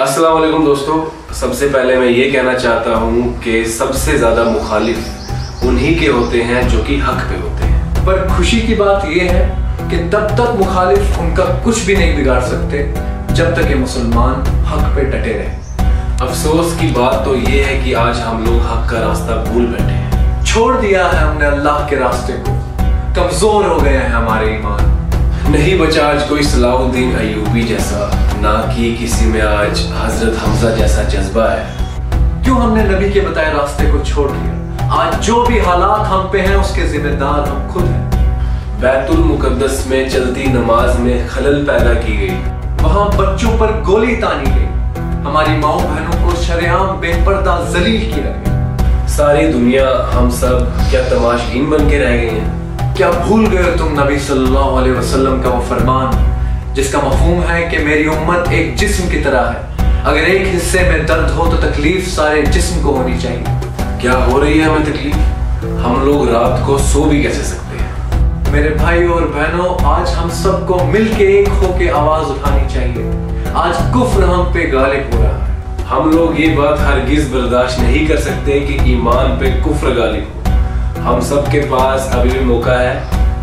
अस्सलाम वालेकुम दोस्तों। सबसे पहले मैं ये कहना चाहता हूँ कि सबसे ज़्यादा मुखालिफ उन्हीं के होते हैं जो कि हक पे होते हैं। पर खुशी की बात यह है कि तब तक मुखालिफ उनका कुछ भी नहीं बिगाड़ सकते जब तक ये मुसलमान हक पे डटे रहे। अफसोस की बात तो ये है कि आज हम लोग हक का रास्ता भूल बैठे हैं। छोड़ दिया है हमने अल्लाह के रास्ते को। कमज़ोर हो गए हैं हमारे ईमान। नहीं बचा आज कोई सलाहुद्दीन अयूबी जैसा, ना कि किसी में आज हज़रत हमजा जैसा जज्बा है। क्यों हमने नबी के बताए रास्ते को छोड़ दिया? आज जो भी हालात हम पे हैं, उसके जिम्मेदार हम खुद हैं। बैतुल मुकद्दस में चलती नमाज़ में खलल पैदा की गई। वहाँ बच्चों पर गोली तानी गई। हमारी माओ बहनों को शरेआम बेपर्दा जलील किया गया। सारी दुनिया, हम सब क्या तमाशहीन बन के रह गए हैं? क्या भूल गए तुम नबी सल्लल्लाहु अलैहि वसल्लम का वो फरमान, जिसका मफहूम है कि मेरी उम्मत एक जिस्म की तरह है। अगर एक हिस्से में दर्द हो तो तकलीफ़ सारे जिस्म को होनी चाहिए। क्या हो रही है हमें तकलीफ़? हम लोग रात को सो भी कैसे सकते हैं? मेरे भाई और बहनों, आज हम सबको मिलके एक होके आवाज़ उठानी चाहिए। आज कुफ्र हम पे गालिब हो रहा है। हम लोग ये बात हरगिज बर्दाश्त नहीं कर सकते कि ईमान पे कुफ्र गालिब हो। हम सब के पास अभी भी मौका है।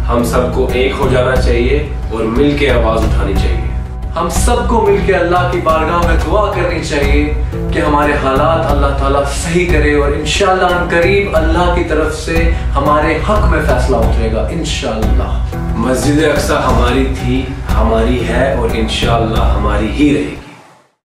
हम सबको एक हो जाना चाहिए और मिल के आवाज़ उठानी चाहिए। हम सबको मिलकर अल्लाह की बारगाह में दुआ करनी चाहिए कि हमारे हालात अल्लाह ताला सही करे और इंशाल्लाह करीब अल्लाह की तरफ़ से हमारे हक में फैसला उठेगा, इंशाल्लाह। मस्जिद अक्सा हमारी थी, हमारी है और इंशाल्लाह हमारी ही रहेगी।